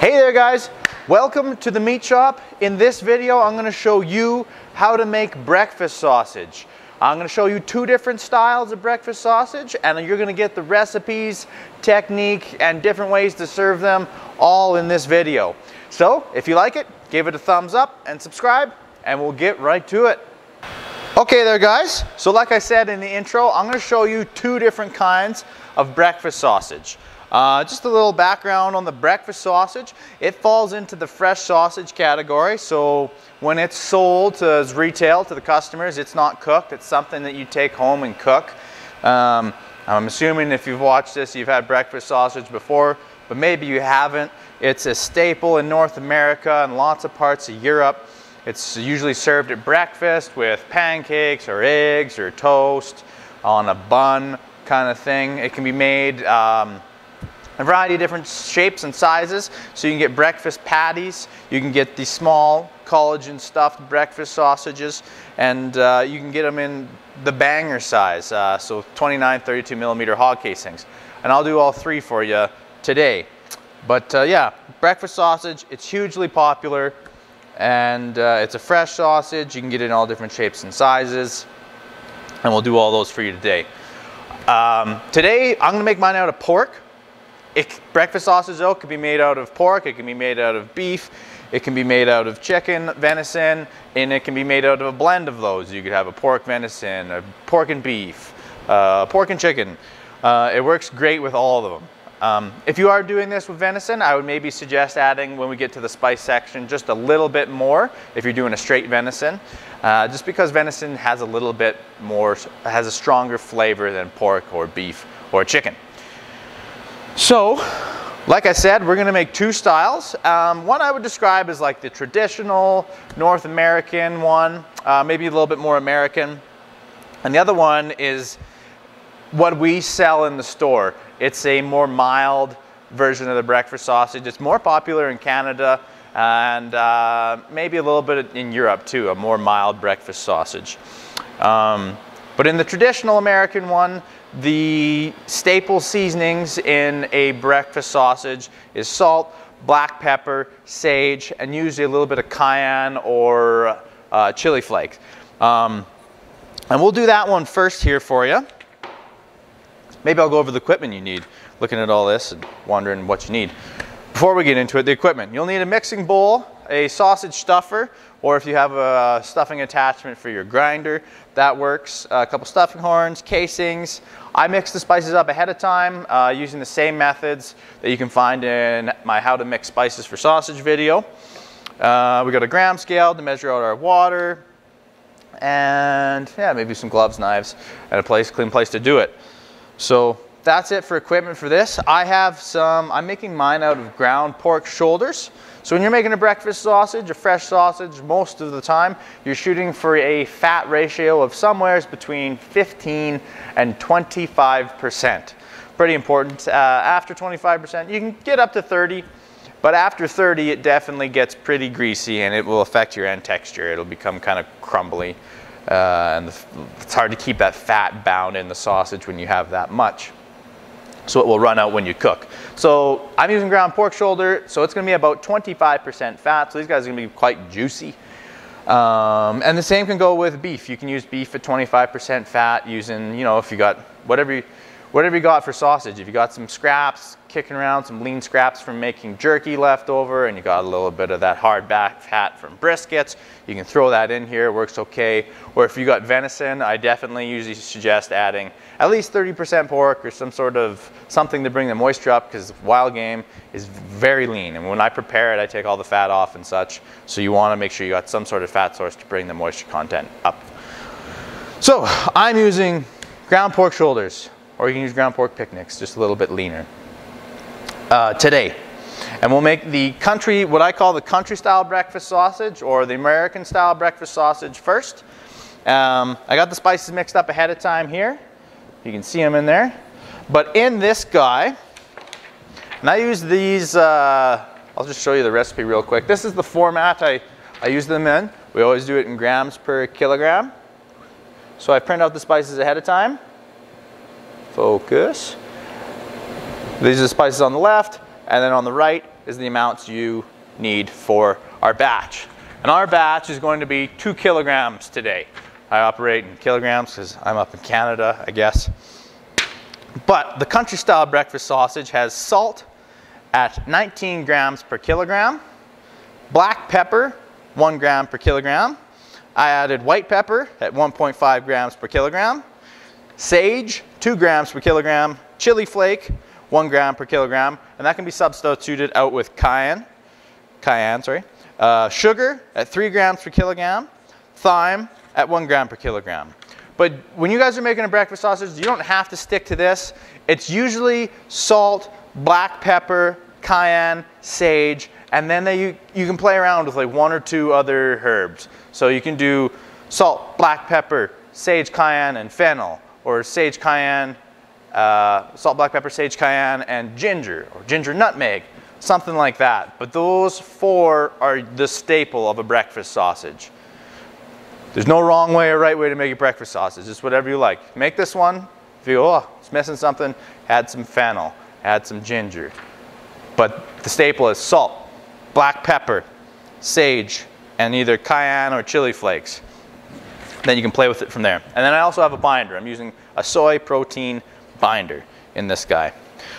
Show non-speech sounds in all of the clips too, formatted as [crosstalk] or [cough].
Hey there guys, welcome to the meat shop. In this video I'm going to show you how to make breakfast sausage. I'm going to show you two different styles of breakfast sausage and you're going to get the recipes, technique and different ways to serve them all in this video. So if you like it, give it a thumbs up and subscribe and we'll get right to it. Okay there guys, so like I said in the intro, I'm going to show you two different kinds of breakfast sausage. Uh, just a little background on the breakfast sausage. It falls into the fresh sausage category. So when it's sold to, as retail to the customers, it's not cooked. It's something that you take home and cook. Um, I'm assuming if you've watched this, you've had breakfast sausage before, but maybe you haven't. It's a staple in North America and lots of parts of Europe. It's usually served at breakfast with pancakes or eggs or toast on a bun kind of thing. It can be made um, a variety of different shapes and sizes. So you can get breakfast patties, you can get the small collagen stuffed breakfast sausages, and uh, you can get them in the banger size, uh, so 29, 32 millimeter hog casings. And I'll do all three for you today. But uh, yeah, breakfast sausage, it's hugely popular, and uh, it's a fresh sausage. You can get it in all different shapes and sizes, and we'll do all those for you today. Um, today, I'm gonna make mine out of pork. It, breakfast sausage though can be made out of pork, it can be made out of beef, it can be made out of chicken, venison, and it can be made out of a blend of those. You could have a pork venison, a pork and beef, uh, pork and chicken. Uh, it works great with all of them. Um, if you are doing this with venison, I would maybe suggest adding, when we get to the spice section, just a little bit more if you're doing a straight venison. Uh, just because venison has a little bit more, has a stronger flavor than pork or beef or chicken. So, like I said, we're gonna make two styles. Um, one I would describe as like the traditional North American one, uh, maybe a little bit more American. And the other one is what we sell in the store. It's a more mild version of the breakfast sausage. It's more popular in Canada and uh, maybe a little bit in Europe too, a more mild breakfast sausage. Um, but in the traditional American one, the staple seasonings in a breakfast sausage is salt, black pepper, sage, and usually a little bit of cayenne or uh, chili flakes. Um, and we'll do that one first here for you. Maybe I'll go over the equipment you need, looking at all this and wondering what you need. Before we get into it, the equipment. You'll need a mixing bowl, a sausage stuffer, or if you have a stuffing attachment for your grinder, that works. A couple stuffing horns, casings. I mix the spices up ahead of time uh, using the same methods that you can find in my how to mix spices for sausage video. Uh, we got a gram scale to measure out our water, and yeah, maybe some gloves, knives, and a place, clean place to do it. So that's it for equipment for this. I have some, I'm making mine out of ground pork shoulders. So when you're making a breakfast sausage, a fresh sausage, most of the time, you're shooting for a fat ratio of somewhere between 15 and 25%. Pretty important. Uh, after 25%, you can get up to 30, but after 30, it definitely gets pretty greasy and it will affect your end texture. It'll become kind of crumbly. Uh, and it's hard to keep that fat bound in the sausage when you have that much so it will run out when you cook. So I'm using ground pork shoulder, so it's going to be about 25% fat. So these guys are going to be quite juicy. Um, and the same can go with beef. You can use beef at 25% fat using, you know, if you got whatever you, whatever you got for sausage. If you got some scraps kicking around, some lean scraps from making jerky left over, and you got a little bit of that hard back fat from briskets, you can throw that in here, it works okay. Or if you got venison, I definitely usually suggest adding at least 30% pork or some sort of something to bring the moisture up because wild game is very lean. And when I prepare it, I take all the fat off and such. So you want to make sure you got some sort of fat source to bring the moisture content up. So I'm using ground pork shoulders or you can use ground pork picnics, just a little bit leaner. Uh, today, and we'll make the country, what I call the country style breakfast sausage or the American style breakfast sausage first. Um, I got the spices mixed up ahead of time here. You can see them in there. But in this guy, and I use these, uh, I'll just show you the recipe real quick. This is the format I, I use them in. We always do it in grams per kilogram. So I print out the spices ahead of time. Focus. These are the spices on the left, and then on the right is the amounts you need for our batch. And our batch is going to be two kilograms today. I operate in kilograms because I'm up in Canada, I guess. But the country style breakfast sausage has salt at 19 grams per kilogram, black pepper, 1 gram per kilogram. I added white pepper at 1.5 grams per kilogram, sage, 2 grams per kilogram, chili flake, 1 gram per kilogram, and that can be substituted out with cayenne, cayenne, sorry, uh, sugar at 3 grams per kilogram, thyme at 1 gram per kilogram. But when you guys are making a breakfast sausage, you don't have to stick to this. It's usually salt, black pepper, cayenne, sage, and then they, you, you can play around with like one or two other herbs. So you can do salt, black pepper, sage, cayenne, and fennel, or sage, cayenne, uh, salt, black pepper, sage, cayenne, and ginger, or ginger nutmeg, something like that. But those four are the staple of a breakfast sausage. There's no wrong way or right way to make a breakfast sausage. Just whatever you like. Make this one. If you oh, it's missing something, add some fennel, add some ginger. But the staple is salt, black pepper, sage, and either cayenne or chili flakes. Then you can play with it from there. And then I also have a binder. I'm using a soy protein binder in this guy.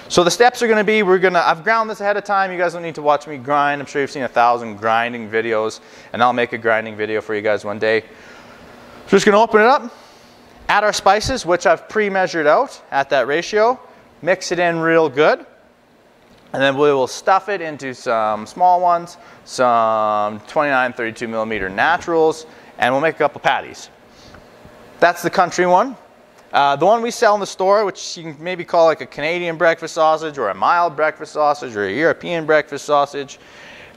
So the steps are going to be, we're going to, I've ground this ahead of time. You guys don't need to watch me grind. I'm sure you've seen a thousand grinding videos, and I'll make a grinding video for you guys one day. So just going to open it up, add our spices, which I've pre-measured out at that ratio, mix it in real good, and then we will stuff it into some small ones, some 29, 32 millimeter naturals, and we'll make a couple patties. That's the country one. Uh, the one we sell in the store, which you can maybe call like a Canadian breakfast sausage or a mild breakfast sausage or a European breakfast sausage,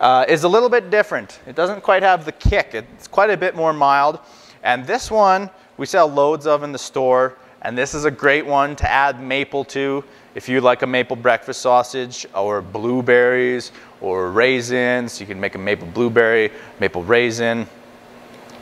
uh, is a little bit different. It doesn't quite have the kick. It's quite a bit more mild. And this one we sell loads of in the store. And this is a great one to add maple to if you like a maple breakfast sausage or blueberries or raisins. You can make a maple blueberry, maple raisin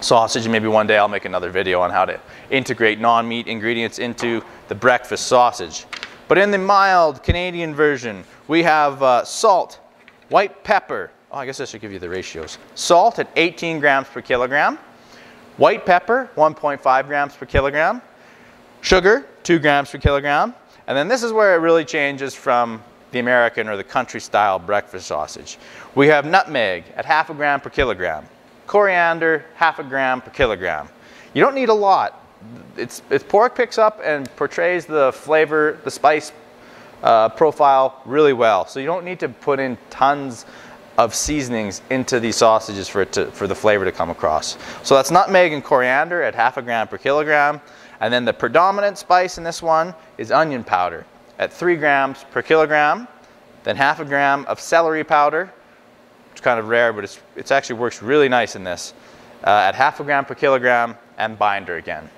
sausage. And maybe one day I'll make another video on how to integrate non-meat ingredients into the breakfast sausage. But in the mild Canadian version, we have uh, salt, white pepper. Oh, I guess I should give you the ratios. Salt at 18 grams per kilogram. White pepper, 1.5 grams per kilogram. Sugar, 2 grams per kilogram. And then this is where it really changes from the American or the country style breakfast sausage. We have nutmeg at half a gram per kilogram coriander, half a gram per kilogram. You don't need a lot. It's, it's pork picks up and portrays the flavor, the spice uh, profile really well. So you don't need to put in tons of seasonings into these sausages for, it to, for the flavor to come across. So that's nutmeg and coriander at half a gram per kilogram. And then the predominant spice in this one is onion powder at three grams per kilogram. Then half a gram of celery powder it's kind of rare, but it's, it actually works really nice in this, uh, at half a gram per kilogram and binder again.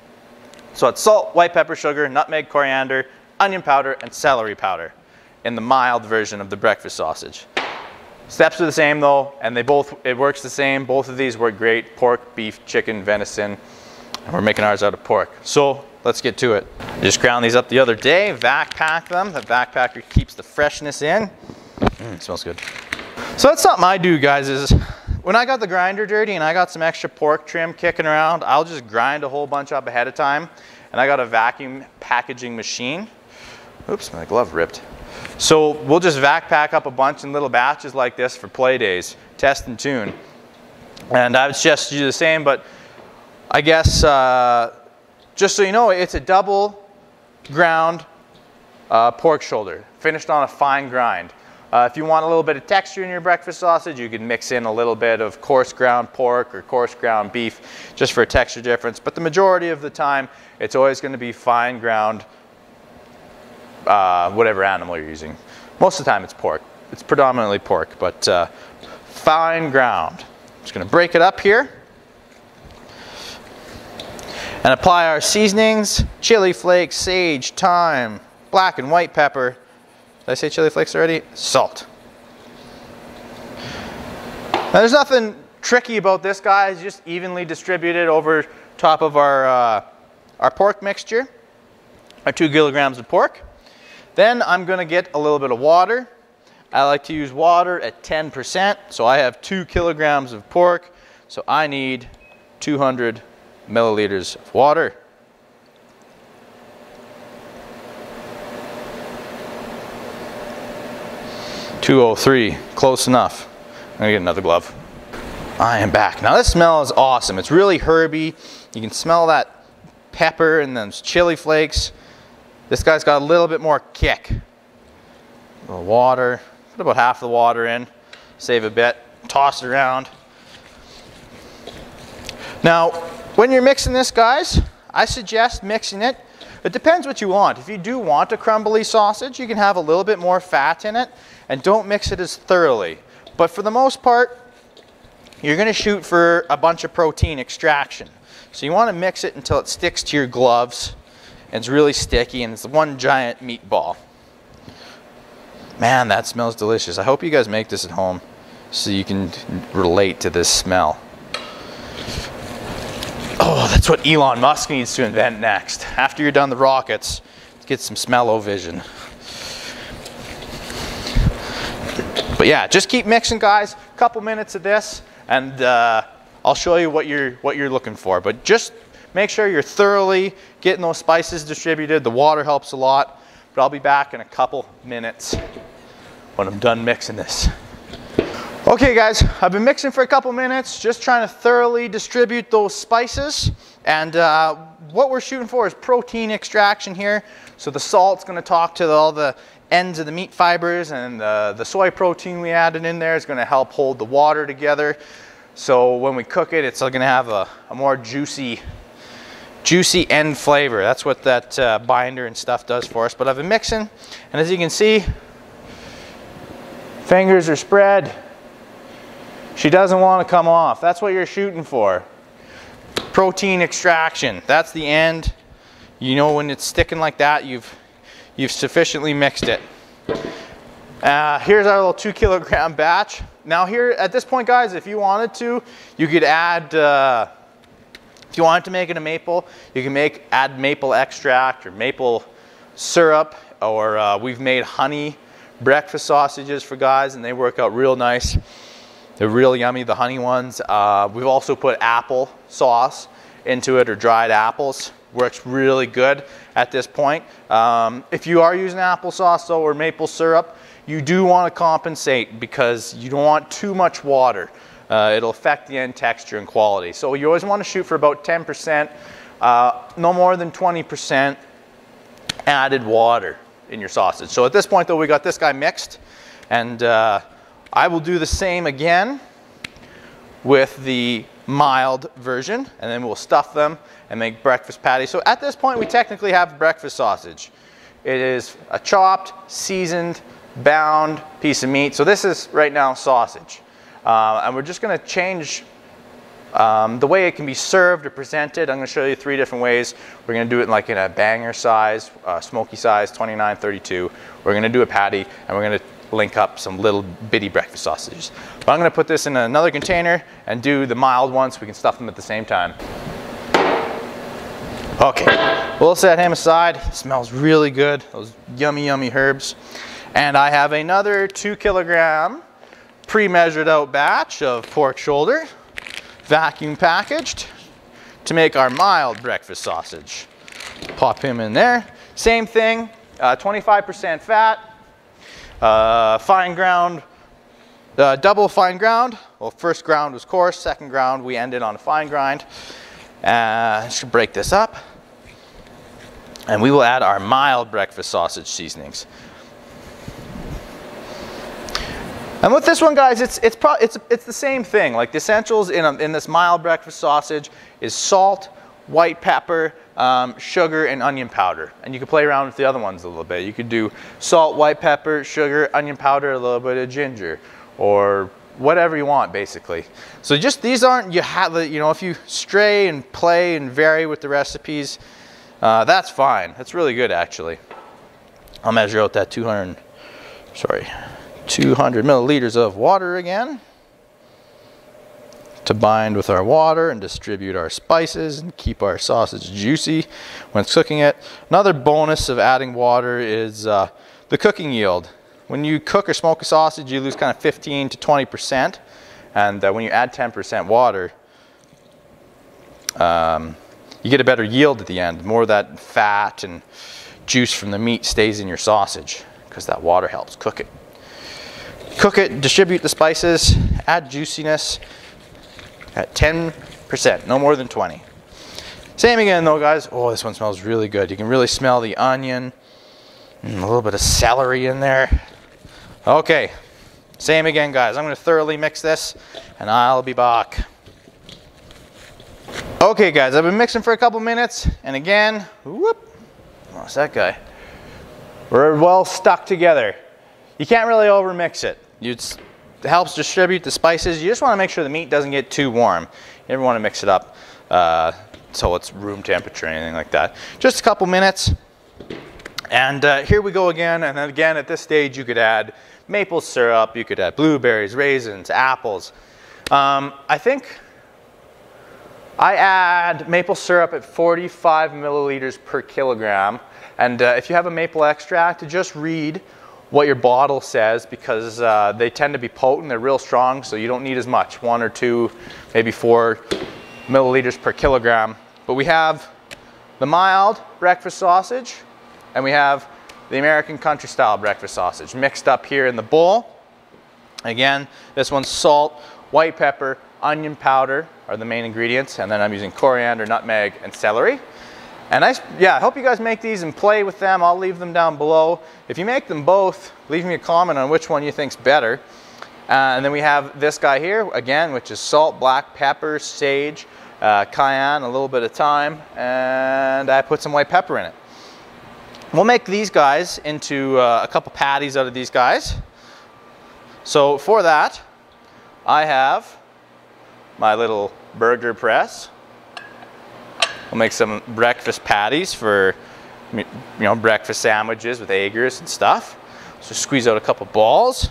So it's salt, white pepper, sugar, nutmeg, coriander, onion powder, and celery powder in the mild version of the breakfast sausage. Steps are the same though, and they both, it works the same. Both of these work great, pork, beef, chicken, venison, and we're making ours out of pork. So let's get to it. Just ground these up the other day, vac pack them. The vac packer keeps the freshness in. Mm, smells good. So that's something I do, guys, is when I got the grinder dirty and I got some extra pork trim kicking around, I'll just grind a whole bunch up ahead of time. And I got a vacuum packaging machine. Oops, my glove ripped. So we'll just vac pack up a bunch in little batches like this for play days, test and tune. And I would suggest you do the same, but I guess uh, just so you know, it's a double ground uh, pork shoulder, finished on a fine grind. Uh, if you want a little bit of texture in your breakfast sausage, you can mix in a little bit of coarse ground pork or coarse ground beef just for a texture difference. But the majority of the time, it's always going to be fine ground, uh, whatever animal you're using. Most of the time, it's pork. It's predominantly pork, but uh, fine ground. Just going to break it up here and apply our seasonings chili flakes, sage, thyme, black and white pepper, did I say chili flakes already? Salt. Now there's nothing tricky about this guy. It's just evenly distributed over top of our, uh, our pork mixture, our two kilograms of pork. Then I'm going to get a little bit of water. I like to use water at 10%. So I have two kilograms of pork. So I need 200 milliliters of water. Two oh three, close enough. I'm gonna get another glove. I am back. Now this smell is awesome. It's really herby. You can smell that pepper and those chili flakes. This guy's got a little bit more kick. A little water, put about half the water in, save a bit, toss it around. Now, when you're mixing this, guys, I suggest mixing it. It depends what you want. If you do want a crumbly sausage, you can have a little bit more fat in it and don't mix it as thoroughly. But for the most part, you're gonna shoot for a bunch of protein extraction. So you wanna mix it until it sticks to your gloves and it's really sticky and it's one giant meatball. Man, that smells delicious. I hope you guys make this at home so you can relate to this smell. Oh, that's what Elon Musk needs to invent next. After you're done the rockets, get some smell-o-vision. But yeah, just keep mixing, guys. A couple minutes of this, and uh, I'll show you what you're what you're looking for. But just make sure you're thoroughly getting those spices distributed. The water helps a lot. But I'll be back in a couple minutes when I'm done mixing this. Okay guys, I've been mixing for a couple minutes, just trying to thoroughly distribute those spices. And uh, what we're shooting for is protein extraction here. So the salt's gonna talk to all the ends of the meat fibers and the, the soy protein we added in there is gonna help hold the water together. So when we cook it, it's gonna have a, a more juicy, juicy end flavor. That's what that uh, binder and stuff does for us. But I've been mixing, and as you can see, fingers are spread. She doesn't want to come off. That's what you're shooting for. Protein extraction. That's the end. You know when it's sticking like that, you've, you've sufficiently mixed it. Uh, here's our little two kilogram [laughs] batch. Now here, at this point guys, if you wanted to, you could add, uh, if you wanted to make it a maple, you can make, add maple extract or maple syrup, or uh, we've made honey breakfast sausages for guys and they work out real nice. They're real yummy, the honey ones. Uh, we've also put apple sauce into it or dried apples. Works really good at this point. Um, if you are using applesauce though or maple syrup, you do want to compensate because you don't want too much water. Uh, it'll affect the end texture and quality. So you always want to shoot for about 10%, uh, no more than 20% added water in your sausage. So at this point though, we got this guy mixed and uh, I will do the same again with the mild version and then we'll stuff them and make breakfast patties. So at this point we technically have breakfast sausage. It is a chopped, seasoned, bound piece of meat. So this is right now sausage. Uh, and we're just gonna change um, the way it can be served or presented. I'm gonna show you three different ways. We're gonna do it like in a banger size, uh, smoky size, 29, 32. We're gonna do a patty and we're gonna link up some little bitty breakfast sausages. But I'm gonna put this in another container and do the mild ones so we can stuff them at the same time. Okay, we'll set him aside. It smells really good, those yummy, yummy herbs. And I have another two kilogram pre-measured out batch of pork shoulder, vacuum packaged to make our mild breakfast sausage. Pop him in there. Same thing, 25% uh, fat, uh, fine ground, uh, double fine ground. Well, first ground was coarse, second ground we ended on a fine grind. Uh, just break this up. And we will add our mild breakfast sausage seasonings. And with this one, guys, it's, it's, pro it's, it's the same thing. Like the essentials in, a, in this mild breakfast sausage is salt, white pepper, um, sugar, and onion powder. And you can play around with the other ones a little bit. You could do salt, white pepper, sugar, onion powder, a little bit of ginger, or whatever you want, basically. So just these aren't, you have, you know, if you stray and play and vary with the recipes, uh, that's fine. That's really good, actually. I'll measure out that 200, sorry, 200 milliliters of water again to bind with our water and distribute our spices and keep our sausage juicy when cooking it. Another bonus of adding water is uh, the cooking yield. when you cook or smoke a sausage, you lose kind of 15 to 20%. And uh, when you add 10% water, um, you get a better yield at the end. More of that fat and juice from the meat stays in your sausage because that water helps cook it. Cook it, distribute the spices, add juiciness at 10%, no more than 20. Same again though guys. Oh, this one smells really good. You can really smell the onion and a little bit of celery in there. Okay, same again guys. I'm gonna thoroughly mix this and I'll be back. Okay guys, I've been mixing for a couple minutes and again, whoop, oh, what's that guy? We're well stuck together. You can't really overmix it. it helps distribute the spices. You just want to make sure the meat doesn't get too warm. You never want to mix it up uh, so it's room temperature or anything like that. Just a couple minutes. And uh, here we go again. And then again, at this stage, you could add maple syrup. You could add blueberries, raisins, apples. Um, I think I add maple syrup at 45 milliliters per kilogram. And uh, if you have a maple extract, just read what your bottle says because uh, they tend to be potent, they're real strong, so you don't need as much, one or two, maybe four milliliters per kilogram. But we have the mild breakfast sausage and we have the American country style breakfast sausage mixed up here in the bowl. Again, this one's salt, white pepper, onion powder are the main ingredients, and then I'm using coriander, nutmeg, and celery. And I, yeah, I hope you guys make these and play with them. I'll leave them down below. If you make them both, leave me a comment on which one you think's better. Uh, and then we have this guy here, again, which is salt, black pepper, sage, uh, cayenne, a little bit of thyme, and I put some white pepper in it. We'll make these guys into uh, a couple patties out of these guys. So for that, I have my little burger press. We'll make some breakfast patties for, you know, breakfast sandwiches with Eggers and stuff. So squeeze out a couple balls.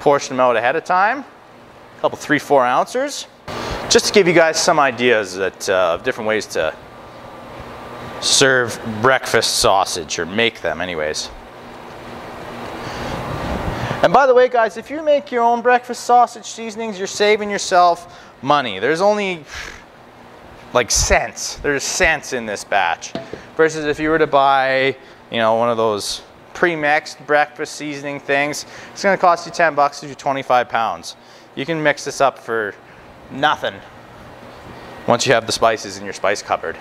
Portion them out ahead of time. A couple three, four ounces. Just to give you guys some ideas that, uh, of different ways to serve breakfast sausage or make them anyways. And by the way guys, if you make your own breakfast sausage seasonings, you're saving yourself money. There's only like cents. There's cents in this batch. Versus if you were to buy, you know, one of those pre-mixed breakfast seasoning things, it's gonna cost you 10 bucks to do 25 pounds. You can mix this up for nothing once you have the spices in your spice cupboard.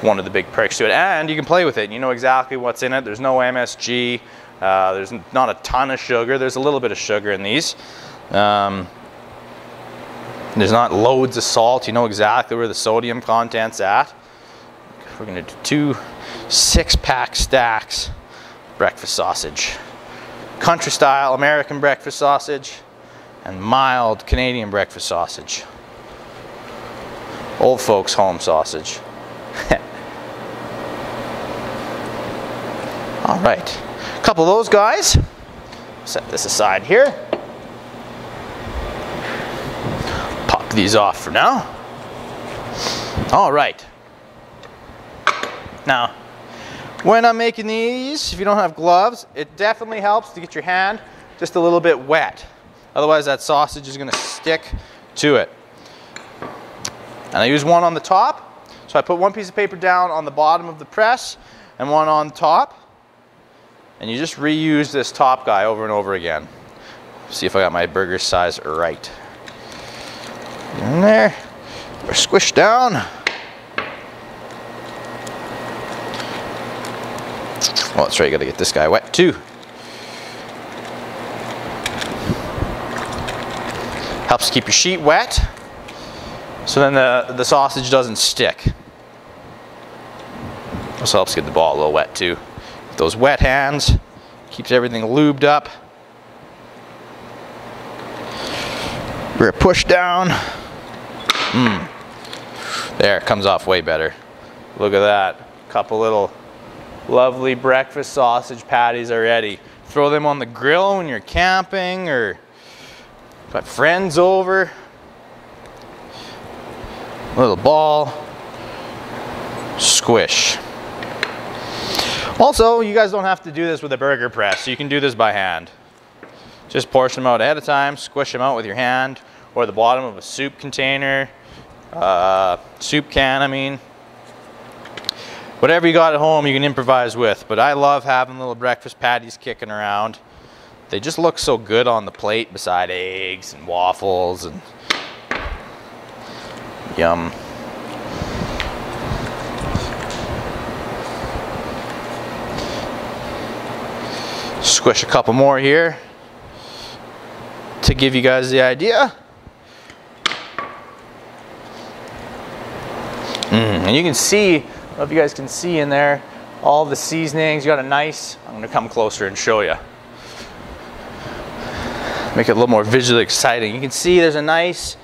One of the big perks to it. And you can play with it. You know exactly what's in it. There's no MSG. Uh, there's not a ton of sugar. There's a little bit of sugar in these. Um, there's not loads of salt. You know exactly where the sodium content's at. We're gonna do two six pack stacks breakfast sausage. Country style American breakfast sausage and mild Canadian breakfast sausage. Old folks home sausage. [laughs] All right, a couple of those guys. Set this aside here. These off for now. All right. Now, when I'm making these, if you don't have gloves, it definitely helps to get your hand just a little bit wet. Otherwise that sausage is gonna stick to it. And I use one on the top. So I put one piece of paper down on the bottom of the press and one on top. And you just reuse this top guy over and over again. See if I got my burger size right in there. Squish down. Oh, that's right, you gotta get this guy wet too. Helps keep your sheet wet, so then the, the sausage doesn't stick. Also helps get the ball a little wet too. With Those wet hands, keeps everything lubed up. We're push down. Mmm. There, it comes off way better. Look at that. Couple little lovely breakfast sausage patties already. Throw them on the grill when you're camping or got friends over. Little ball. Squish. Also, you guys don't have to do this with a burger press. You can do this by hand. Just portion them out ahead of time, squish them out with your hand, or the bottom of a soup container, uh, soup can, I mean. Whatever you got at home, you can improvise with. But I love having little breakfast patties kicking around. They just look so good on the plate beside eggs and waffles and yum. Squish a couple more here to give you guys the idea. Mm, and you can see, I don't know if you guys can see in there, all the seasonings. You got a nice, I'm gonna come closer and show you. Make it a little more visually exciting. You can see there's a nice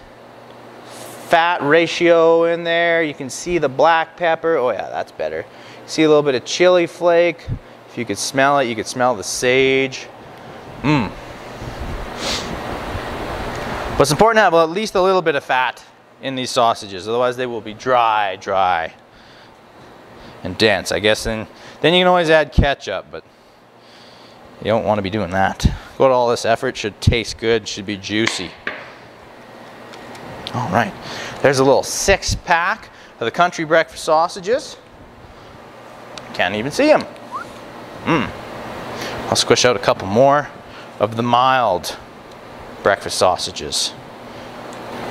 fat ratio in there. You can see the black pepper. Oh yeah, that's better. See a little bit of chili flake. If you could smell it, you could smell the sage. Mmm. But it's important to have at least a little bit of fat in these sausages, otherwise they will be dry, dry, and dense. I guess then, then you can always add ketchup, but you don't want to be doing that. Go to all this effort, should taste good, should be juicy. All right, there's a little six pack of the country breakfast sausages. Can't even see them. Mmm. I'll squish out a couple more of the mild breakfast sausages.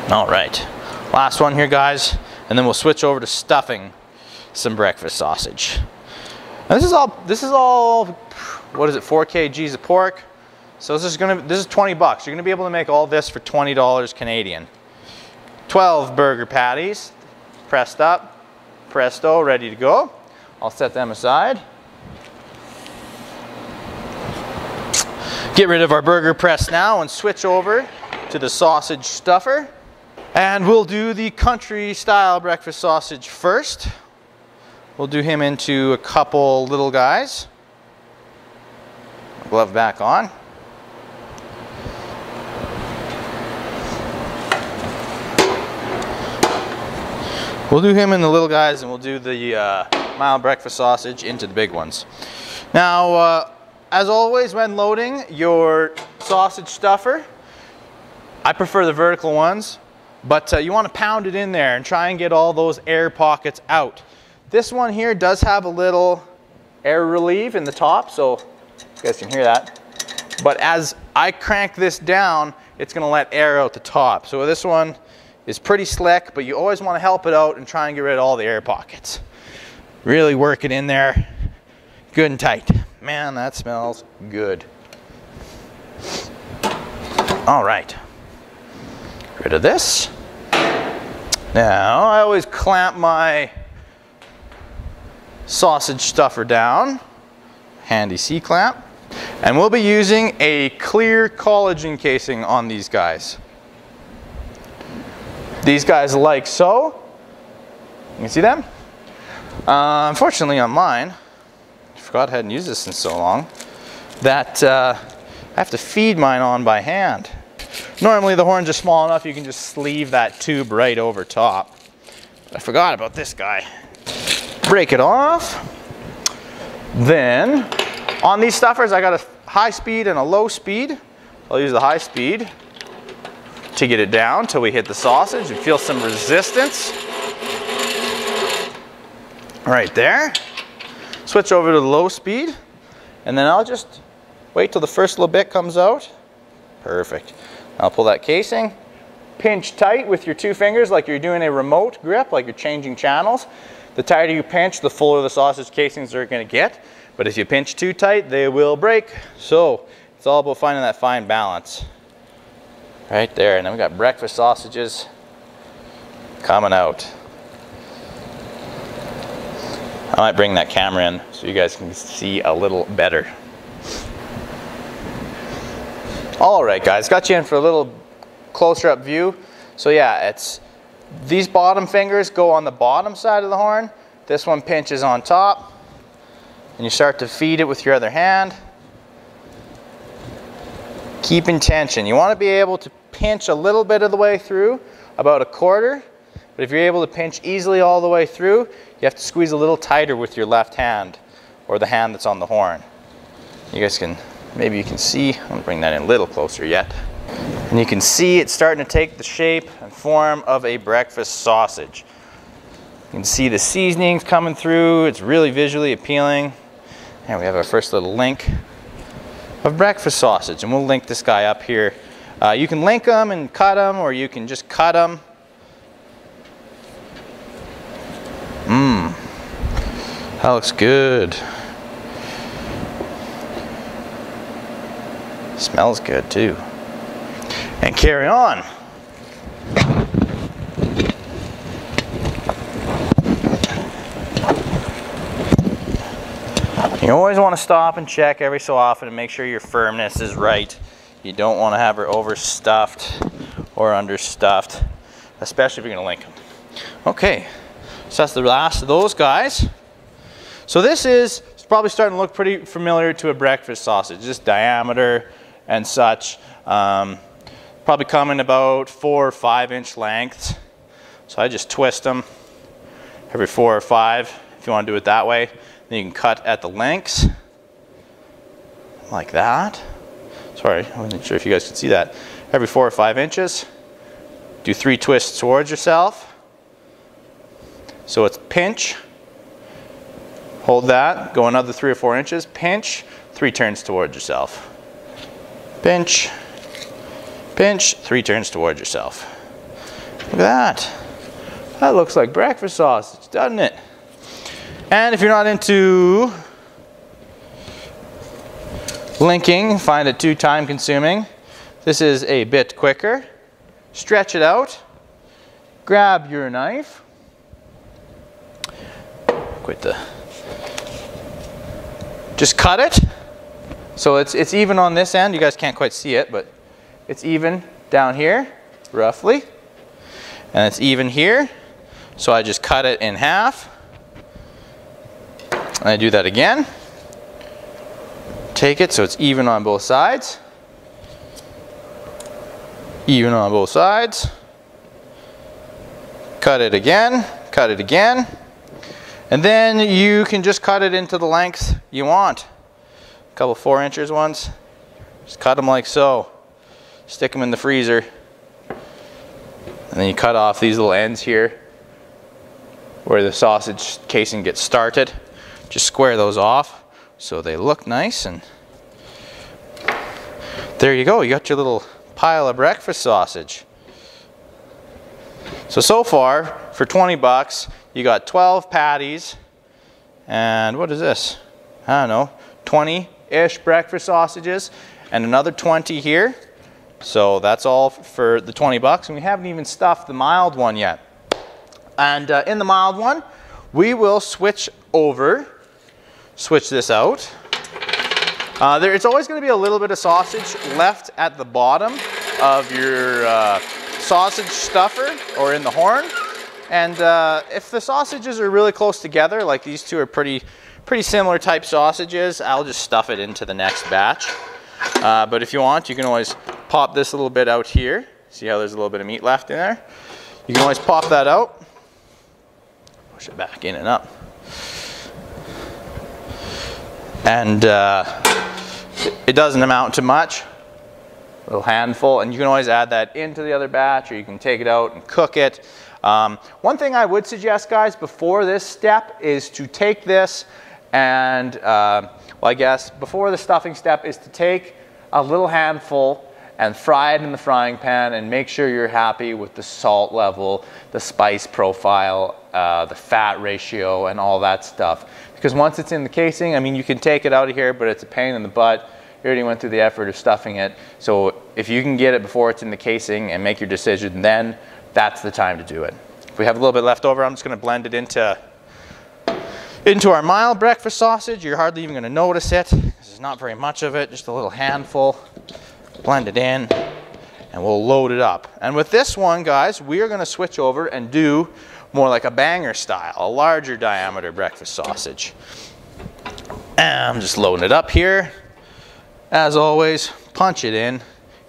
All right, last one here, guys, and then we'll switch over to stuffing some breakfast sausage. Now this is all, this is all, what is it, 4 kgs of pork. So this is gonna, this is 20 bucks. You're gonna be able to make all this for $20 Canadian. 12 burger patties, pressed up, presto, ready to go. I'll set them aside. Get rid of our burger press now and switch over to the sausage stuffer. And we'll do the country style breakfast sausage first. We'll do him into a couple little guys. Glove back on. We'll do him in the little guys and we'll do the uh, mild breakfast sausage into the big ones. Now, uh, as always, when loading your sausage stuffer, I prefer the vertical ones, but uh, you want to pound it in there and try and get all those air pockets out. This one here does have a little air relieve in the top, so you guys can hear that. But as I crank this down, it's going to let air out the top. So this one is pretty slick, but you always want to help it out and try and get rid of all the air pockets. Really work it in there good and tight. Man, that smells good. All right. Rid of this. Now, I always clamp my sausage stuffer down. Handy C-clamp. And we'll be using a clear collagen casing on these guys. These guys like so. You can see them? Uh, unfortunately on mine, forgot I hadn't used this in so long, that uh, I have to feed mine on by hand. Normally the horns are small enough you can just sleeve that tube right over top. I forgot about this guy. Break it off. Then, on these stuffers I got a high speed and a low speed. I'll use the high speed to get it down till we hit the sausage and feel some resistance. Right there switch over to the low speed, and then I'll just wait till the first little bit comes out. Perfect. I'll pull that casing, pinch tight with your two fingers like you're doing a remote grip, like you're changing channels. The tighter you pinch, the fuller the sausage casings are gonna get. But if you pinch too tight, they will break. So it's all about finding that fine balance. Right there, and then we got breakfast sausages coming out. I might bring that camera in so you guys can see a little better. All right, guys, got you in for a little closer up view. So yeah, it's these bottom fingers go on the bottom side of the horn. This one pinches on top. And you start to feed it with your other hand. Keep in tension. You want to be able to pinch a little bit of the way through, about a quarter. But if you're able to pinch easily all the way through, you have to squeeze a little tighter with your left hand or the hand that's on the horn. You guys can, maybe you can see, I'm gonna bring that in a little closer yet. And you can see it's starting to take the shape and form of a breakfast sausage. You can see the seasonings coming through. It's really visually appealing. And we have our first little link of breakfast sausage. And we'll link this guy up here. Uh, you can link them and cut them, or you can just cut them. Mmm. That looks good. Smells good too. And carry on. You always want to stop and check every so often and make sure your firmness is right. You don't want to have her overstuffed or understuffed, especially if you're going to link them. Okay, so that's the last of those guys. So this is probably starting to look pretty familiar to a breakfast sausage, just diameter and such. Um, probably come in about four or five inch lengths. So I just twist them every four or five if you want to do it that way. Then you can cut at the lengths like that. Sorry, I wasn't sure if you guys could see that. Every four or five inches. Do three twists towards yourself. So it's pinch, hold that, go another three or four inches, pinch, three turns towards yourself. Pinch, pinch, three turns towards yourself. Look at that. That looks like breakfast sausage, doesn't it? And if you're not into linking, find it too time consuming, this is a bit quicker. Stretch it out, grab your knife, quit the, just cut it. So it's, it's even on this end, you guys can't quite see it, but it's even down here, roughly. And it's even here, so I just cut it in half. And I do that again. Take it so it's even on both sides. Even on both sides. Cut it again, cut it again. And then you can just cut it into the length you want. Couple four inches ones. Just cut them like so. Stick them in the freezer. And then you cut off these little ends here where the sausage casing gets started. Just square those off so they look nice and there you go. You got your little pile of breakfast sausage. So, so far for 20 bucks, you got 12 patties and what is this? I don't know, 20-ish breakfast sausages and another 20 here. So that's all for the 20 bucks and we haven't even stuffed the mild one yet. And uh, in the mild one, we will switch over switch this out. Uh, there, it's always going to be a little bit of sausage left at the bottom of your uh, sausage stuffer or in the horn. And uh, if the sausages are really close together, like these two are pretty, pretty similar type sausages, I'll just stuff it into the next batch. Uh, but if you want, you can always pop this a little bit out here. See how there's a little bit of meat left in there? You can always pop that out, push it back in and up and uh, it doesn't amount to much a little handful and you can always add that into the other batch or you can take it out and cook it um, one thing I would suggest guys before this step is to take this and uh, well I guess before the stuffing step is to take a little handful and fry it in the frying pan and make sure you're happy with the salt level, the spice profile, uh, the fat ratio, and all that stuff. Because once it's in the casing, I mean, you can take it out of here, but it's a pain in the butt. You already went through the effort of stuffing it. So if you can get it before it's in the casing and make your decision, then that's the time to do it. If we have a little bit left over, I'm just going to blend it into into our mild breakfast sausage. You're hardly even going to notice it. There's not very much of it, just a little handful. Blend it in, and we'll load it up. And with this one, guys, we are going to switch over and do more like a banger style, a larger diameter breakfast sausage. And I'm just loading it up here. As always, punch it in.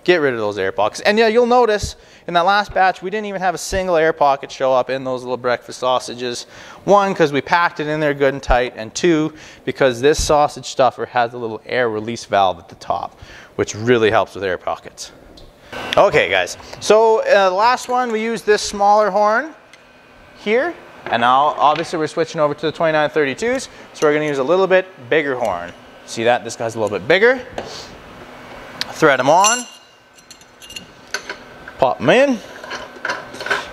get rid of those air pockets. And yeah, you'll notice in that last batch, we didn't even have a single air pocket show up in those little breakfast sausages. One, because we packed it in there good and tight, and two, because this sausage stuffer has a little air release valve at the top, which really helps with air pockets. Okay, guys, so uh, last one, we used this smaller horn here, and now obviously we're switching over to the 2932s, so we're gonna use a little bit bigger horn. See that? This guy's a little bit bigger. Thread them on. Pop them in.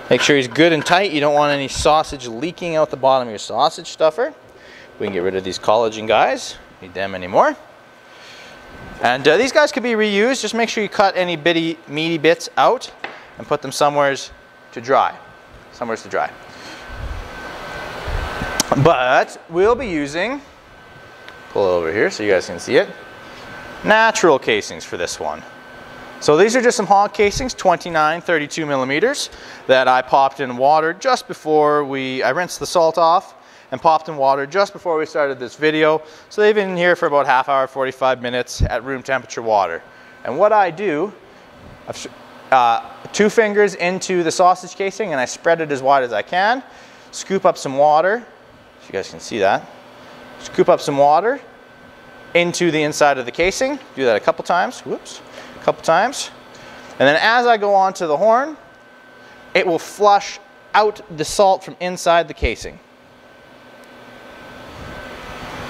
Make sure he's good and tight. You don't want any sausage leaking out the bottom of your sausage stuffer. We can get rid of these collagen guys. Need them anymore. And uh, these guys could be reused. Just make sure you cut any bitty, meaty bits out and put them somewheres to dry. Somewheres to dry. But we'll be using, pull it over here so you guys can see it, natural casings for this one. So these are just some hog casings, 29, 32 millimeters, that I popped in water just before we, I rinsed the salt off and popped in water just before we started this video. So they've been here for about half hour, 45 minutes at room temperature water. And what I do, I've, uh, two fingers into the sausage casing and I spread it as wide as I can, scoop up some water, if you guys can see that, scoop up some water into the inside of the casing, do that a couple times, whoops couple times. And then as I go on to the horn, it will flush out the salt from inside the casing.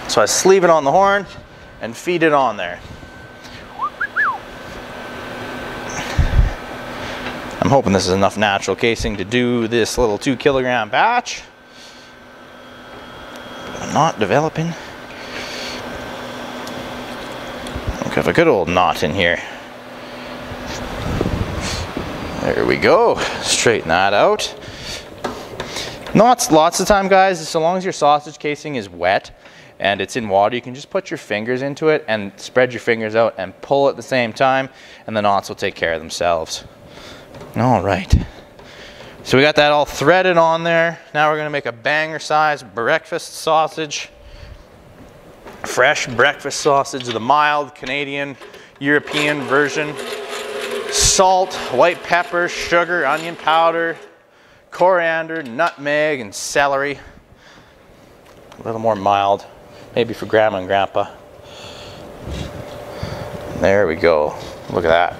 So I sleeve it on the horn and feed it on there. I'm hoping this is enough natural casing to do this little two kilogram batch. I'm not developing. We have a good old knot in here. There we go. Straighten that out. Lots, lots of time, guys, so long as your sausage casing is wet and it's in water, you can just put your fingers into it and spread your fingers out and pull at the same time, and the knots will take care of themselves. All right. So we got that all threaded on there. Now we're going to make a banger size breakfast sausage. Fresh breakfast sausage, the mild Canadian European version salt, white pepper, sugar, onion powder, coriander, nutmeg, and celery. A little more mild, maybe for grandma and grandpa. There we go. Look at that.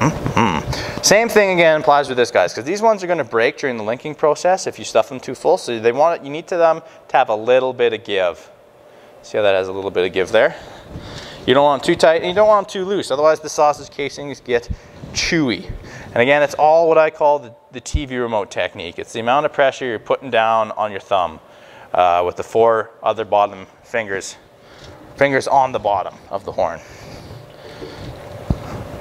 Mm -hmm. Same thing again applies with this guys, because these ones are going to break during the linking process if you stuff them too full. So they want it, you need to them to have a little bit of give. See how that has a little bit of give there? You don't want them too tight and you don't want them too loose. Otherwise the sausage casings get chewy. And again, it's all what I call the, the TV remote technique. It's the amount of pressure you're putting down on your thumb uh, with the four other bottom fingers, fingers on the bottom of the horn.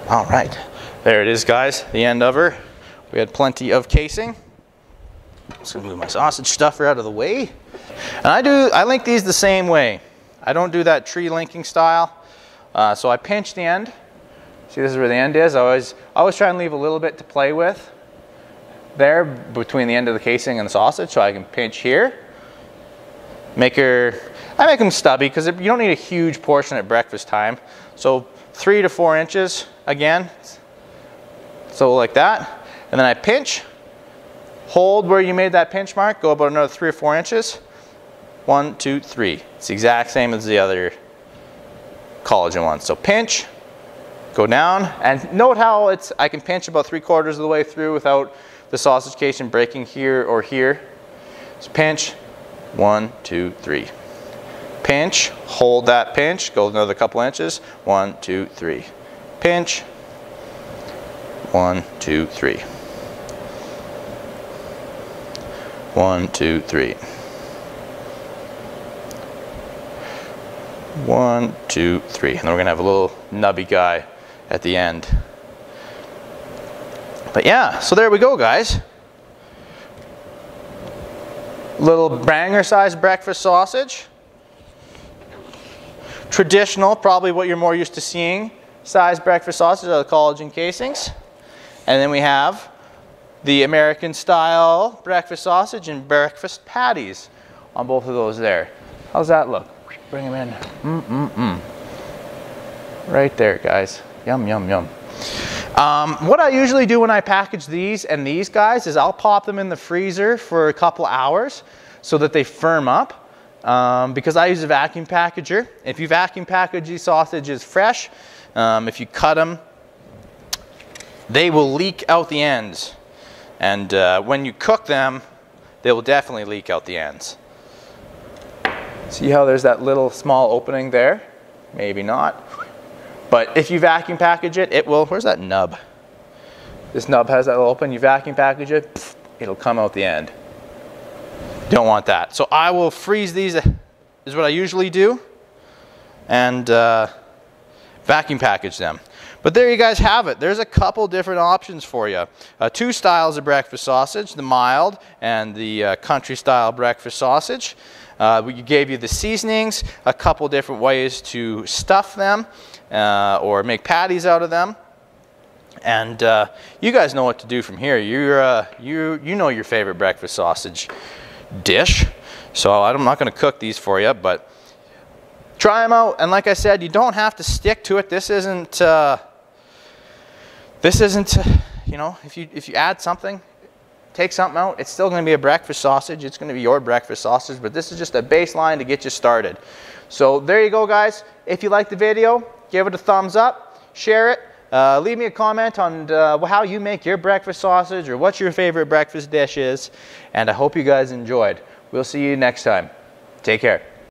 All right, there it is guys, the end of her. We had plenty of casing. Just gonna move my sausage stuffer out of the way. And I do, I link these the same way. I don't do that tree linking style. Uh, so I pinch the end. See, this is where the end is. I always, I always try and leave a little bit to play with there between the end of the casing and the sausage so I can pinch here. Make her, I make them stubby because you don't need a huge portion at breakfast time. So three to four inches again. So like that. And then I pinch, hold where you made that pinch mark, go about another three or four inches. One, two, three. It's the exact same as the other collagen one. So pinch, go down, and note how it's, I can pinch about three quarters of the way through without the sausage casing breaking here or here. So pinch, one, two, three. Pinch, hold that pinch, go another couple inches, one, two, three. Pinch, one, two, three. One, two, three. One, two, three. And then we're gonna have a little nubby guy at the end. But yeah, so there we go, guys. Little banger size breakfast sausage. Traditional, probably what you're more used to seeing, size breakfast sausage are the collagen casings. And then we have the American style breakfast sausage and breakfast patties on both of those there. How's that look? Bring them in. Mm-mm-mm. Right there, guys. Yum, yum, yum. Um, what I usually do when I package these and these guys is I'll pop them in the freezer for a couple hours so that they firm up um, because I use a vacuum packager. If you vacuum package these sausages fresh, um, if you cut them, they will leak out the ends. And uh, when you cook them, they will definitely leak out the ends. See how there's that little small opening there? Maybe not. But if you vacuum package it, it will, where's that nub? This nub has that little open, you vacuum package it, it'll come out the end. Don't want that. So I will freeze these, is what I usually do, and uh, vacuum package them. But there you guys have it. There's a couple different options for you. Uh, two styles of breakfast sausage, the mild and the uh, country style breakfast sausage. Uh, we gave you the seasonings, a couple different ways to stuff them uh, or make patties out of them. And uh, you guys know what to do from here. You're, uh, you, you know your favorite breakfast sausage dish. So I'm not going to cook these for you, but try them out. And like I said, you don't have to stick to it. This isn't this isn't, you know, if you, if you add something, take something out, it's still going to be a breakfast sausage. It's going to be your breakfast sausage, but this is just a baseline to get you started. So there you go, guys. If you like the video, give it a thumbs up, share it. Uh, leave me a comment on uh, how you make your breakfast sausage or what your favorite breakfast dish is. And I hope you guys enjoyed. We'll see you next time. Take care.